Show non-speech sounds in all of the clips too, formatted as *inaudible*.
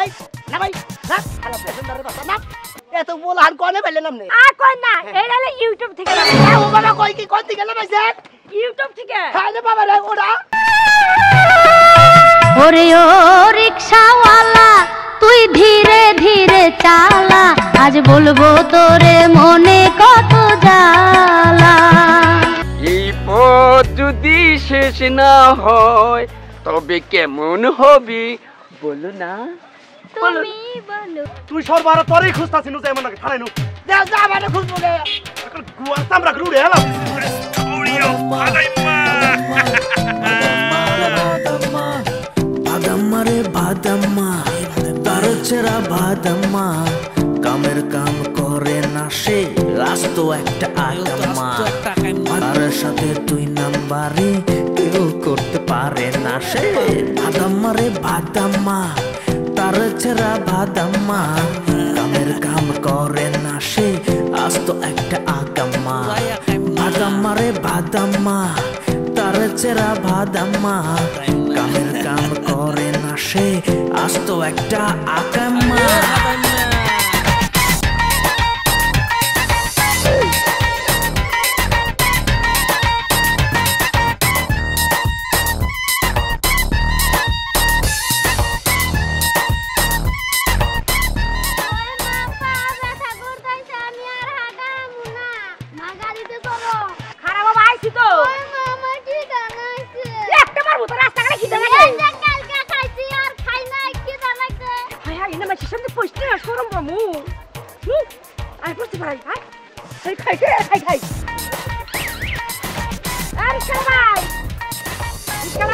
এই না ভাই না। খালা পেছনদারে বাসা না এত বল আর কোনে পেলে নামনে আর কই না এটা হলো ইউটিউব থেকে নামাই ও বাবা কই কি কোন দিকে নামাইছে ইউটিউব থেকে? বাবা রে ওরে ও রিক্সাওয়ালা তুই ধীরে ধীরে চালা। আজ বলব তোরে মনে কত জ্বালা। এই পথ যদি শেষ না হয় তবে কেমন হবে বলো না? তুমি বলো। তুই সরবার তোরই খুঁজতাছি নু যেমন নাকি ঠাড়াই নু যা যা মানে খুঁজবো রে গুয়া চামড়া রুড়ে হেলাম বাদাম্মা রে বাদাম্মা তার ছেড়া বাদাম্মা কামের কাম করে না সে রাস্ত একটা আগাম্মা তার সাথে তুই নাম্বারে কেউ করতে পারে না সে। বাদাম্মা রে বাদাম্মা তার ছেড়া ভাদাম্মা কামের কাম করে না সে একটা আগাম্মা ভাদাম্মা রে ভাদাম্মা তার চেরা ভাদাম্মা কামের কাম করে না সে আস্ত একটা আকাম্মা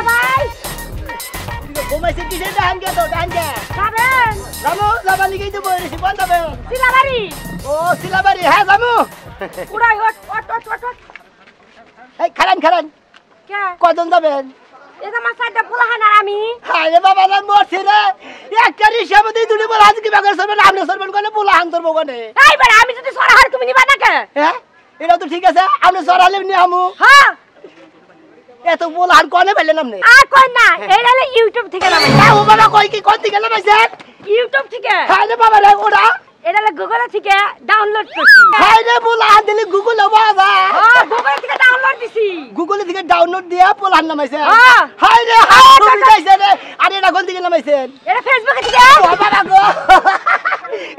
ভাই। ঘুমাইছে কিসে ডান গে তো ডান গে যাবেন। যাব যাবা লিগেই তো বইরেছি বল যাবে সিলাবাড়ি ও সিলাবাড়ি হ্যাঁ যাব উড়াই ওট ওট ওট ওট ওট এই খারান খারান কে? কজন যাবেন? এটা আমার সাইডটা পোলা হানার আমি। আরে বাবা না মরছি রে। একটা রিক্সা মধ্যে দুটি বল আজকে বাগার সরবেন আপনি সরবেন কোনে পোলা হান ধরবো কোনে? এই বারে আমি যদি সরা হার তুমি নিবা না কে? হ্যাঁ? এটা তো ঠিক আছে আপনি সরালে নি আমু। হ্যাঁ। এত পোলা হান কোনে পেলেন আপনি আর কই না এটা হলো ইউটিউব থেকে নামাই এ ও বাবা কই কি কোন দিকে নামাইছেন ইউটিউব থেকে? খাইলে বাবা রে ওরা। এটা হলো গুগল থেকে ডাউনলোড করছি। খাইলে পোলা হান দিলে গুগল বাবা। হ্যাঁ গুগল থেকে ডাউনলোড দিছি। গুগলে থেকে ডাউনলোড দিয়া পোলা হান নামাইছে হ্যাঁ। হাই রে হাই ছবি চাইছে রে। আরে এটা কোন দিকে নামাইছেন এটা ফেসবুকে থেকে? ও বাবা গো।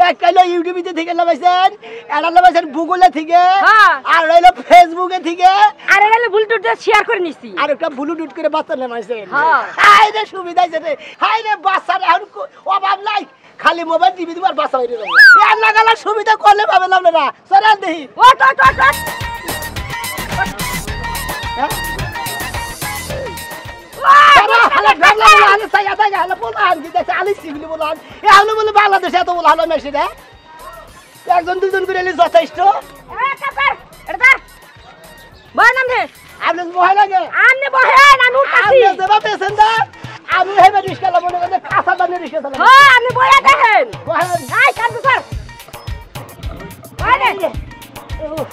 একটা হলো ইউটিউবে থেকে নামাইছেন এটা নামাইছেন গুগলে থেকে হ্যাঁ। আর হলো ফেসবুকে থেকে। আর হলো ব্লুটুথ শেয়ার করে নিছি। আর একটা ব্লুটুথ করে বাচ্চা নামাইছেন হ্যাঁ। হাই রে সুবিধা হয়েছে রে। হাই রে বাচ্চার এখন অভাব নাই। খালি মোবাইল টিভি দিবার বাচ্চা হইরে যাবে। লাগালা সুবিধা করলে পাবে না সরান দেহি হ্যাঁ? আরে হালে ঢাকলা বলে হালে সাইয়া থাকে হালে বলা আর কি দেখছে আলি সিভিলি বলা এ হালে বলে বাংলাদেশে এত বলা হালো মেশি রে একজন দুজন করে এলে যথেষ্ট। বয় নাম দে। আপনি ভয় লাগে আমনে বহেন, আমি উঠতাছি। আপনি দেবা পেছেন্দার আমি হেবে রিস্কা লাবো না কিন্তু কাঁচা দামে রিস্কা চালাবো হ্যাঁ, আপনি বইয়া দেখেন। বহেন এই, কান্দু স্যার। বয় দে।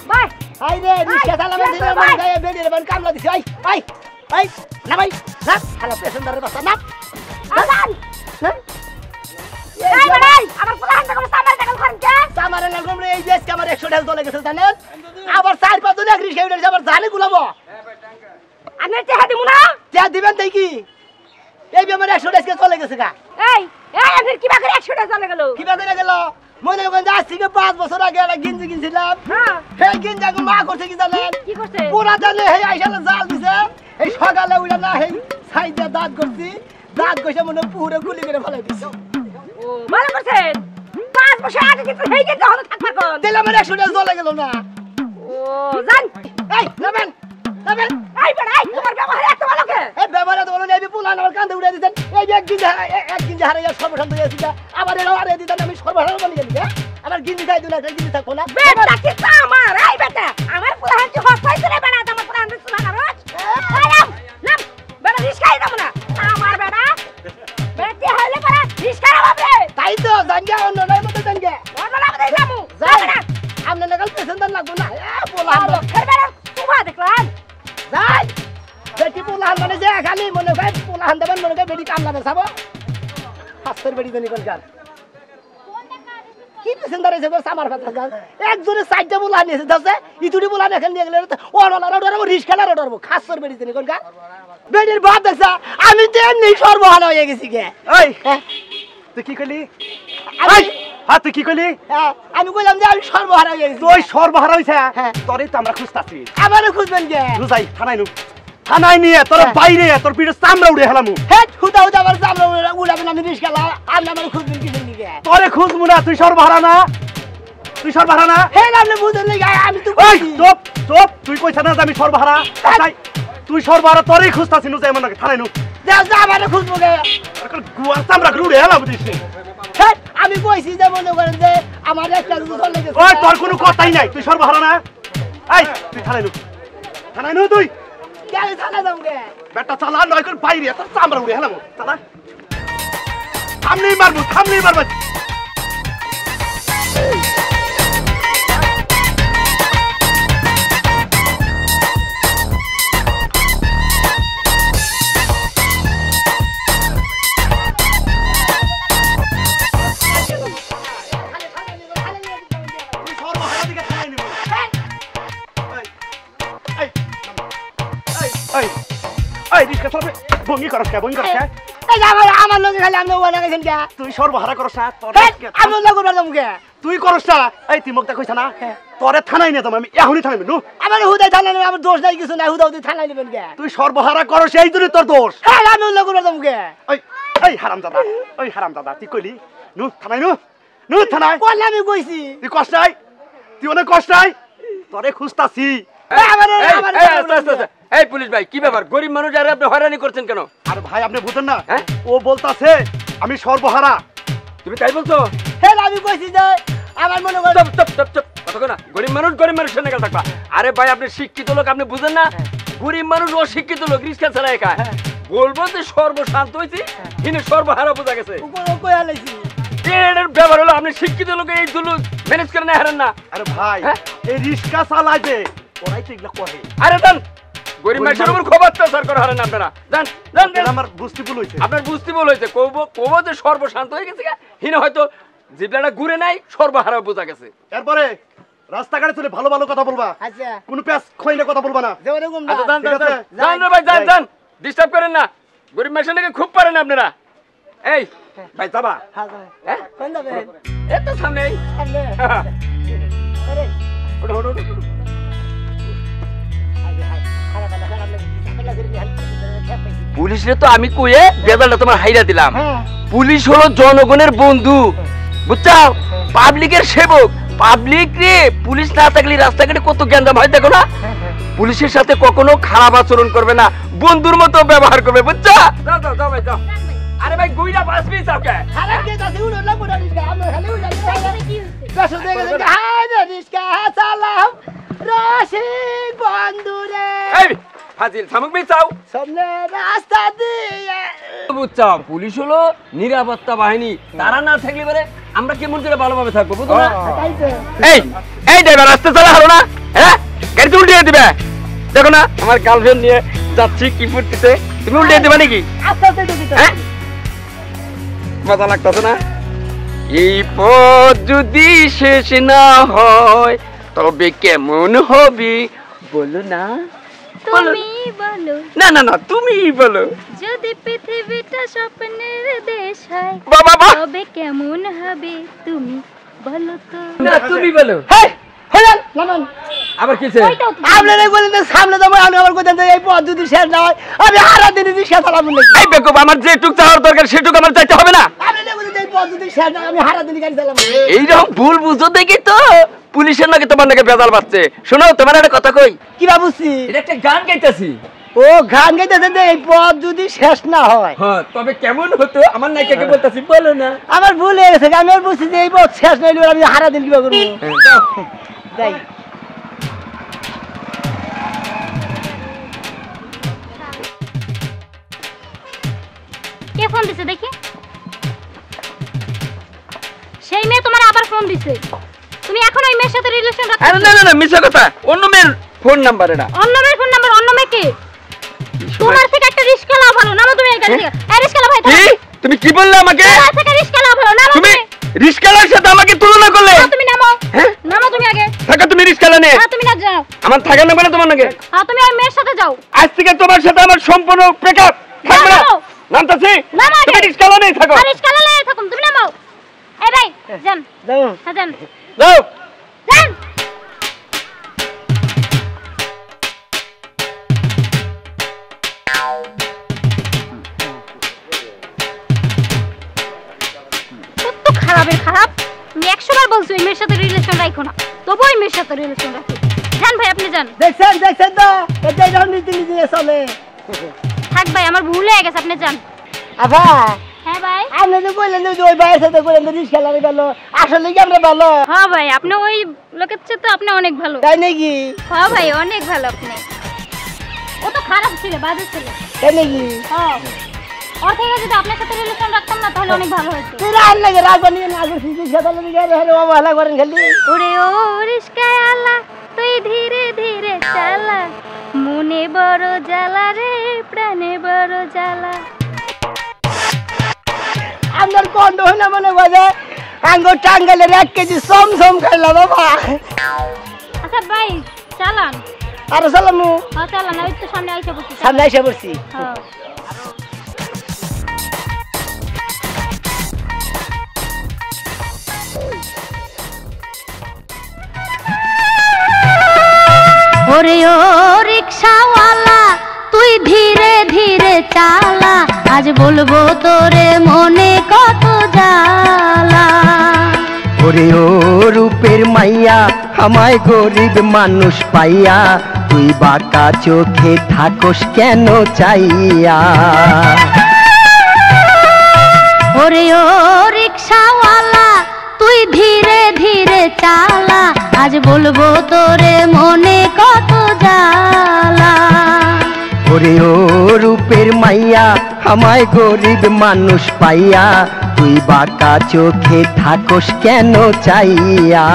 বয়। হাই রে রিস্কা চালাবে দিলে মান। গায়ে বেড়ে রে কামলা দিছি আই আই আই না ভাই না। হালা পেছেন্দারের বাসা না। আদান। না এই বেড়াই, আমার পোলা হাতে কোনো সামার টাকা করেন কে? আমার লাগম রে এই দেশ আমার 100 ঢাল চলে গেছে জানেন? আবার চার পাঁচ জন এক রিস্কা উঠে আবার জানে গুলাবো। আপনি চেহারা দিমু না? যা দিবেন তাই কি? এই বেমারে 100 ঢাল চলে গেছে গা। এই, এই, আপনার কিবা করে একশো টাকা চলে গেল? কিবা করে গেল? মনে করেন আজ থেকে পাঁচ বছর আগে একটা গিঞ্জি কিনছিলাম। হ্যাঁ, সেই গিঞ্জি এখন মা করছে কি জানেন? কি করছে? পুরা জানে সেই আইসালে জাল দিছে। এই সকালে উঠে না সেই সাইডে দাঁত করছি। দাঁত কষে মনে হয় পুরো গুলি করে ফেলে দিছে। ও, ভালো করছেন। পাঁচ বছর আগে কিন্তু সেই যে হলো থাকবার কোন? দিলে আমার একশো টাকা চলে গেল না। ও, যান। এই নেবেন নেবেন এই বেড়াই, তোমার ব্যবহার এত ভালো কে? এই ব্যবহারে তো বলো না এই পুলান আমার কান্দে উড়ে দিতেন এই যে এক গিঞ্জি হারা- হারাইয়া সর্বশান্ত হয়ে আসিটা আবার এরাও হারিয়ে দিতেন আমি সর্বশান্ত বানিয়ে দিতে আমার গিঞ্জি খাই দিলে গিঞ্জি থাকব না। বেটা কিসা আমার, এই বেটি কামলা বেসাবো খাসের বেড়ি জানি কোন গান কি পেছন আমার কথা গান একজনে বলা নিয়েছে ইতুড়ি বলা নিয়ে গেলে ওড়ালা ওড়াবো রিস খেলার ওড়াবো খাসের বেড়ি জানি কোন গান বেড়ির বাদ দেখছা আমি তো এমনি সর্বহারা হয়ে গেছি গে। হ্যাঁ, তুই কি এই, হ্যাঁ তুই কি হ্যাঁ, আমি কইলাম যে আমি সর্বহারা হয়ে গেছি তুই সর্বহারা হইছে? হ্যাঁ। তোরই তো আমরা খুঁজতাছি। আমারও খুঁজবেন গে। যাই থানায় নু থানায় নিয়ে তোর হ্যাঁ। বাইরে তোর পিঠে চামড়া উড়ে হেলামু হেট হুদা হুদা আমার চামড়া উড়া- উড়াবেন আমি রিস খেলা আপনি আমার খুঁজবেন কিসের নিগে তোরে খুঁজবো না তুই সর্বহারা না। তুই সর্বহারা না। হে আপনি বুঝেন নাকি আমি তো ওই। চুপ চুপ তুই কইছ না যে আমি সর্বহারা তাই তুই সর্বহারা তোরই খুঁজতাছি নু যে এমন নাকি থানায় নু যা যা আমারে খুঁজবো গে। গুয়ার চামড়া উড়ে হেলামু দিস হেট, আমি কইছি যে মনে করেন যে আমার একটা কিছু চলে গেছে। ওই তোর কোনো কথাই নাই তুই সর্বহারা না। এই তুই থানায় নু থানায় নু তুই। গাড়ি চালা যাও গে বেটা চালা নয় করে বাইরে তোর চামড়া উড়ে হেলামু চালা সামনেই মারবো সামনেই মারবো তুই এই, এই, এই, রিক্সা চালাবে। ভঙ্গি করস কে ভঙ্গি করস কে? এই আমার আমার লগে খালি আপনি ওখানে গেছেন গে তুই সর্বহারা করস না তোর আমি লগে তুই করস না। এই তুই মুখটা কইছ না তোরে থানায় নিয়ে যাব আমি এখনই থানায় নু আমার হুদাই থানা নেবে আমার দোষ নাই কিছু নাই হুদা হুদি থানায় নেবেন গে তুই সর্বহারা করস এই জন্য তোর দোষ। হ্যাঁ আমি লগে উড়ালাম গে ওই এই হারাম দাদা ওই হারাম দাদা তুই কইলি? নু থানায় নু নু থানায়। কোন আমি কইছি। তুই কষ্ট নাই তুই অনেক কষ্ট নাই তোরে খুঁজতাছি। আমারে এই, পুলিশ ভাই কি ব্যাপার? গরিব মানুষ আর আপনি হয়রানি করছেন কেন? আর ভাই আপনি বুঝেন না। হ্যাঁ? ও বলতাছে আমি সর্বহারা। তুমি তাই বলছো? হ্যাঁ আমি কইছি যে আমার মনে করেন চুপ চুপ চুপ চুপ। কথা না গরিব মানুষ গরিব মানুষ সঙ্গে গেল থাকবা। আরে ভাই আপনি শিক্ষিত লোক আপনি বুঝেন না? গরিব মানুষ অশিক্ষিত লোক রিক্সা চালায় একা। বলব যে সর্বশান্ত হয়েছে কিন্তু সর্বহারা বোঝা গেছে। ব্যাপার হলো আপনি শিক্ষিত লোক এই দুলু ম্যানেজ করে না হারেন না। আরে ভাই হ্যাঁ? এই রিক্সা চালাইবে ওরাই তো এগুলো করে আরে দেন গরিব মানুষের উপর খবর প্রচার করে হারেন আপনারা। দেন এটা আমার বুঝতে ভুল হয়েছে। আপনার বুঝতে বল হয়েছে। কব কব যে সর্বশান্ত হয়ে গেছে হিনে হয়তো জিবলাটা ঘুরে নাই সর্বহারা বোঝা গেছে। এরপরে রাস্তাঘাটে চলে ভালো ভালো কথা বলবা। আচ্ছা। কোনো প্যাস খইলে কথা বলবা না। আচ্ছা। যান যান রে ভাই যাই। যান ডিস্টার্ব করেন না। গরিব মানুষের নাকি খুব পারেন আপনারা। এই। ভাই যাবা? হ্যাঁ হ্যাঁ? কোন যাবে এই তো সামনেই। সামনে। আরে। ওঠো, ওঠো, পুলিশে তো আমি কয়ে বেজালটা তোমার হাইরা দিলাম হ্যাঁ পুলিশ হলো জনগণের বন্ধু বুঝছাও পাবলিকের সেবক পাবলিক রে পুলিশ না থাকলে রাস্তাঘাটে কত জ্ঞানদাম হয় দেখো না পুলিশের সাথে কখনো খারাপ আচরণ করবে না বন্ধুর মতো ব্যবহার করবে বুঝছ যাও যাও যাও ভাই যাও আরে ভাই গুইরা বাসবি যাও কে খারাপ কে তাসি উড়ো লাগবো না রিস্কা আমরা খালি উড়ো দেখে দেখে রে রিস্কা চালাও রসিক বন্ধুরে এই ফাজিল সামগ্রী চাও সামনে রাস্তা দিয়ে। বুঝছাও পুলিশ হলো নিরাপত্তা বাহিনী। তারা না থাকলে পরে আমরা কেমন করে ভালোভাবে থাকব বুঝো না? তাইতো এই এই ড্রাইভার রাস্তা চালা হলো না। হ্যাঁ? গাড়ি উল্টিয়ে দিবে। দেখো না আমার গার্লফ্রেন্ড নিয়ে যাচ্ছি কি ফুটতেছে। তুমি উল্টিয়ে দিবে নাকি? হ্যাঁ? মজা লাগতেছে না? এই পথ যদি শেষ না হয় তবে কেমন হবে? বলো না। তুমি বলো। না না না তুমি বলো। যদি পৃথিবীটা স্বপ্নের দেশ হয় বাবা তবে কেমন হবে তুমি বলো তো। না তুমি বলো। হেই হেলান নামান আবার কিসে আপনারা বলেন যে সামনে যাব আমি আমার কোথাও এই পথ যদি শেষ না হয় আমি হারা দিনে রিক্সা চালাবো নাকি? এই বেকুব আমার যেটুক চাওয়ার দরকার সেটুক আমার চাইতে হবে না। আপনারা বলেন এই পথ যদি শেষ না আমি হারা দিনে গাড়ি চালাবো। এইরকম ভুল বুঝো দেখি তো। পুলিশের নাকি তোমার নাকি বেজাল পাচ্ছে শোনো তোমার একটা কথা কই। কি ভাবছি? এটা একটা গান গাইতেছি। ও গান গাইতেছে যে এই পথ যদি শেষ না হয়। হ্যাঁ তবে কেমন হতো? আমার নায়িকাকে বলতেছি বলো না। আমার ভুল হয়ে গেছে আমি আর বুঝছি যে এই পথ শেষ না হইলে আমি হারা দিন কিবা করব? যাও। তাই কে ফোন দিছে দেখি? সেই মেয়ে তোমার আবার ফোন দিছে। তুমি এখন ওই মেয়ের সাথে রিলেশন আরে রাখছো না না না মিথ্যা কথা। অন্য মেয়ের ফোন নাম্বার এটা। অন্য মেয়ের ফোন নাম্বার অন্য মেয়েকে তোমার থেকে একটা রিস্কা লাভ ভালো নামো তুমি এই গাড়ি থেকে। এই রিস্কা ভাই কি? তুমি কি বললে আমাকে? আজ থেকে রিস্কা লাভ হলো নামো তুমি রিস্কালার সাথে আমাকে তুলনা করলে? হ্যাঁ, তুমি নামো। হ্যাঁ? নামো তুমি আগে। থাকা তুমি রিস্কালা নিয়ে হ্যাঁ তুমি না যাও। আমার থাকা নেবে না তোমার নাকি হ্যাঁ তুমি ওই মেয়ের সাথে যাও। আজ থেকে তোমার সাথে আমার সম্পূর্ণ ব্রেকআপ থাকবে না? নামো। নামতাছি? নামো আগে। তুমি রিস্কালা নেই থাকো। আর রিস্কা লালে থাকুন তুমি নামো। এই ভাই যান। যাও। হ্যাঁ যান। কত খারাপের খারাপ? আমি একশো বার বলছি ওই মেয়ের সাথে রিলেশন রাখো না। তবু ওই মেয়ের সাথে রিলেশন রাখি। যান ভাই আপনি যান। দেখছেন দেখছেন তো? এটাই নীতি চলে। থাক ভাই আমার ভুল হয়ে গেছে আপনি যান। আবা হ্যাঁ ভাই। আপনি তো বললেন যে ওই ভাইয়ের সাথে বললেন যে রিক্সা লাগে ভালো আসলে কি আমরা ভালো? হ্যাঁ ভাই আপনি ওই লোকের চেয়ে তো আপনি অনেক ভালো। তাই নাকি? হ্যাঁ ভাই অনেক ভালো আপনি। ও তো খারাপ ছিল বাজে ছিল। তাই নাকি? হ্যাঁ। ওর থেকে যদি আপনার সাথে রিলেশন রাখতাম না তাহলে অনেক ভালো হতো তুই রাগ লাগে রাগ বানিয়ে না গেলে হলে করেন খালি। ওরে ও তুই ধীরে ধীরে চালা। মনে বড় জ্বালা রে প্রাণে বড় জ্বালা। আপনার কন্ড হলে মনে বাজে আঙ্গুর টাঙ্গালের এক কেজি সম সম খাইলাম বাবা। আচ্ছা ভাই চালান। আর সালামু হ্যাঁ চালান ওই তো সামনে আইসা বসছি সামনে এসে পড়ছি হ্যাঁ। ওরে ও রিক্সাওয়ালা তুই ধীরে ধীরে চালা। আজ বলব তোরে মনে কত জ্বালা। ওরে ও রূপের মাইয়া আমায় গরিব মানুষ পাইয়া তুই বাঁকা চোখে থাকস কেন চাইয়া? ওরে ও রিক্সাওয়ালা তুই ধীরে ধীরে চালা। আজ বলব তোরে মনে কত জ্বালা। ওরে ও রূপের মাইয়া আমায় গরিব মানুষ পাইয়া তুই বাঁকা চোখে থাকস কেন চাইয়া?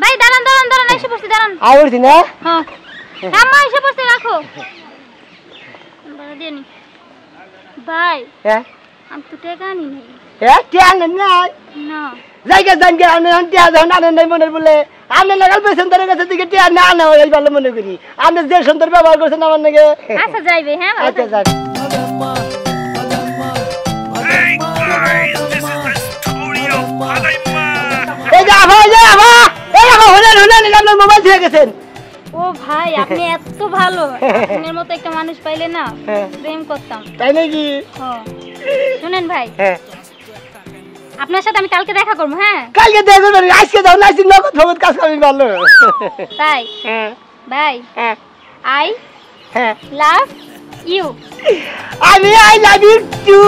ভাই দাঁড়ান দাঁড়ান দাঁড়ান এসে পড়ছি দাঁড়ান। আয় পড়ছি হ্যাঁ। আম্মা এসে পড়ছে রাখো। বাড়া ভাই হ্যাঁ আমি তো টেকা হ্যাঁ না। জায়গা নাই মনে বলে। আপনি লাগাল পেছনের কাছে দিকে টিয়া না না এই ভালো মনে করি। আপনি যে সুন্দর ব্যবহার করছেন আমার নাকি? আচ্ছা যাইবে হ্যাঁ আচ্ছা। যান এই যে আভা এই যে আভা এই আভা হলেন হলেন আপনার মোবাইল গেছেন। ও ভাই আপনি *laughs* এত ভালো। আপনার মতো একটা মানুষ পাইলে না হ্যাঁ। প্রেম করতাম। তাই নাকি। শুনেন ভাই হ্যাঁ। আপনার সাথে আমি কালকে দেখা করব হ্যাঁ? কালকে দেখা করবি আজকে যাও না আজকে নগদ নগদ কাজ করবি ভালো তাই? হ্যাঁ। বাই হ্যাঁ। আই হ্যাঁ। Love you. আমি আই লাভ ইউ টু।